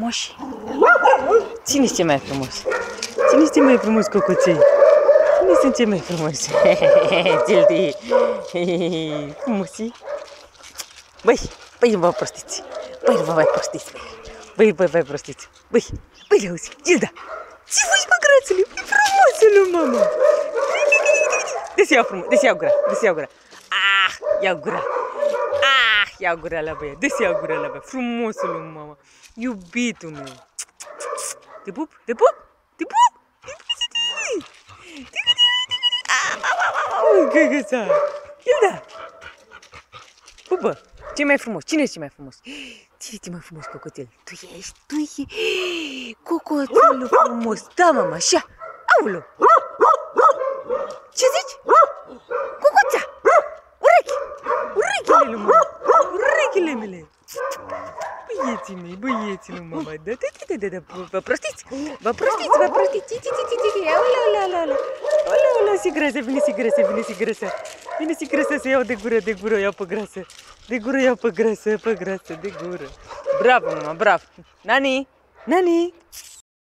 Moș. Cine este mai frumos? Cine este mai frumos, cocoței? Cine sunt cei mai frumoși? Gildi. Frumosi. Băi, băi, nu vă prostiți. Băi, nu vă mai prostiți. Băi, băi, băi, prostiți. Băi, băi, le auzi. Gilda. Ce faci, mă, grațele? E frumoasă, mama. Desi iau frumos, desi iau gura, desi iau gura. Ah, iau gura. Ah, iau gura la băiat, desi iau gura la băiat. Frumosul lui mama. Iubitul meu. Te pup, te pup, te pup. Te pup, te pup. Ah, mama, mama, găgăța. Hilda. Pupă, ce mai frumos? Cine e cel mai frumos? Cine e cel mai frumos, cocotel? Tu ești, tu ești. Cocotelul frumos. Da, mama, așa. Aulă. Ce zici? Cucuța! Urechi! Urechile lui mama! Urechile mele! Băieții mei, băieții lui mama, da, da, da, da, da, vă prostiți, vă prostiți, vă prostiți, ci, ci, ci, ci, ci, aula, aula, aula, aula, aula, aula, si grasă, vine si grasă, vine si grasă, vine si grasă să iau de gură, de gură, iau pe grasă, de gură, iau pe grasă, pe grasă, de gură. Bravo, mama, bravo. Nani, Nani,